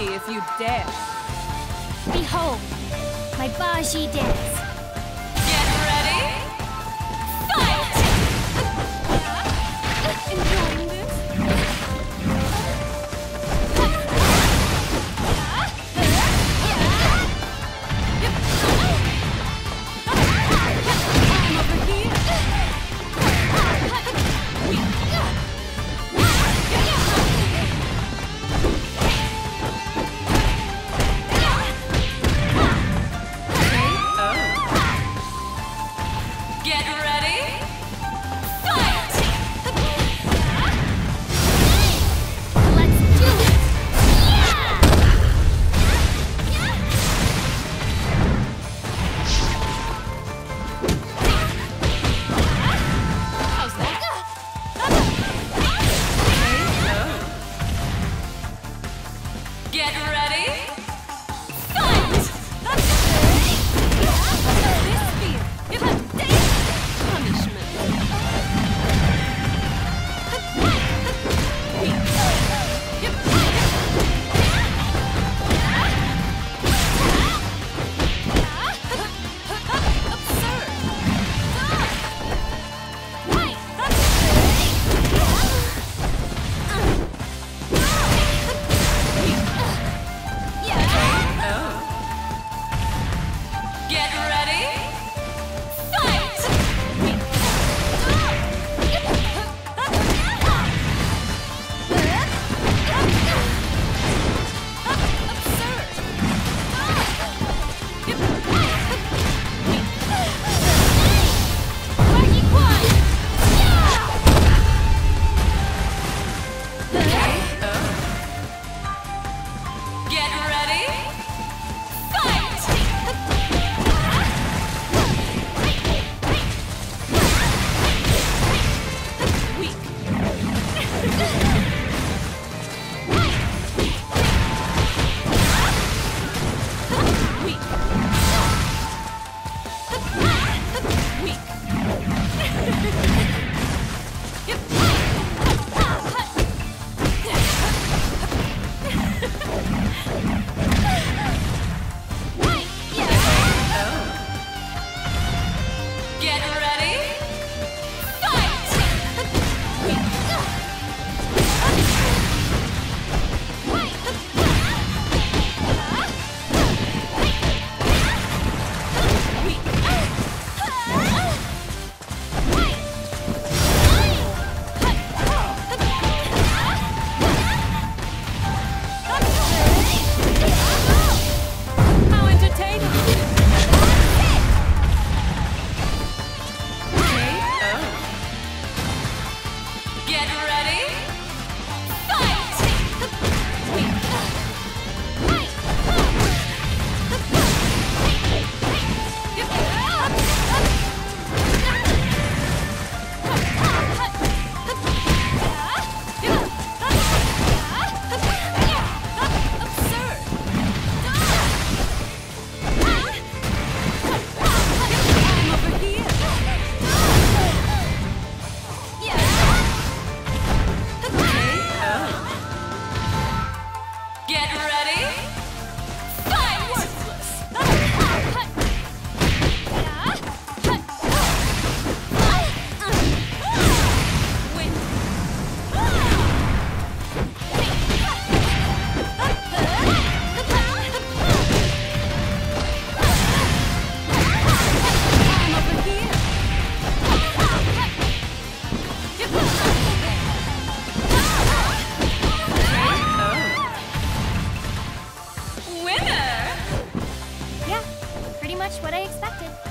me if you dare. Behold, my Baji dance. much what I expected.